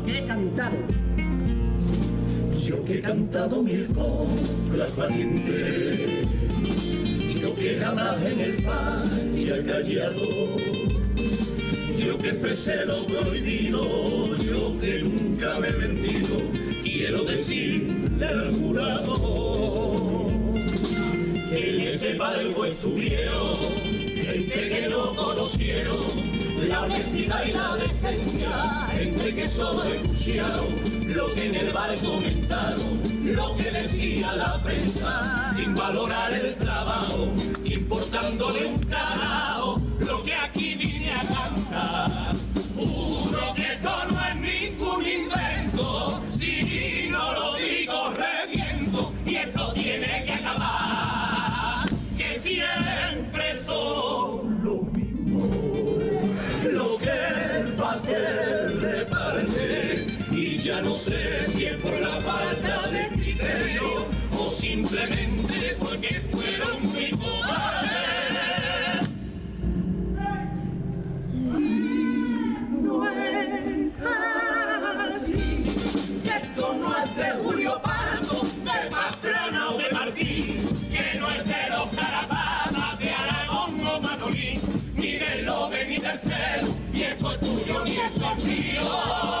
comentado. Yo que he cantado mil coplas valientes, yo que jamás en el fallo he callado, yo que expresé lo prohibido, yo que nunca me he mentido, quiero decirle al jurado. Que en ese palco estuvieron gente que no conocieron la honestidad y la decencia, que solo escucharon lo que en el bar comentaron, lo que decía la prensa, sin valorar el trabajo, importándole un carajo, lo que aquí vine a cantar. Juro que esto no es ningún invento, Latino.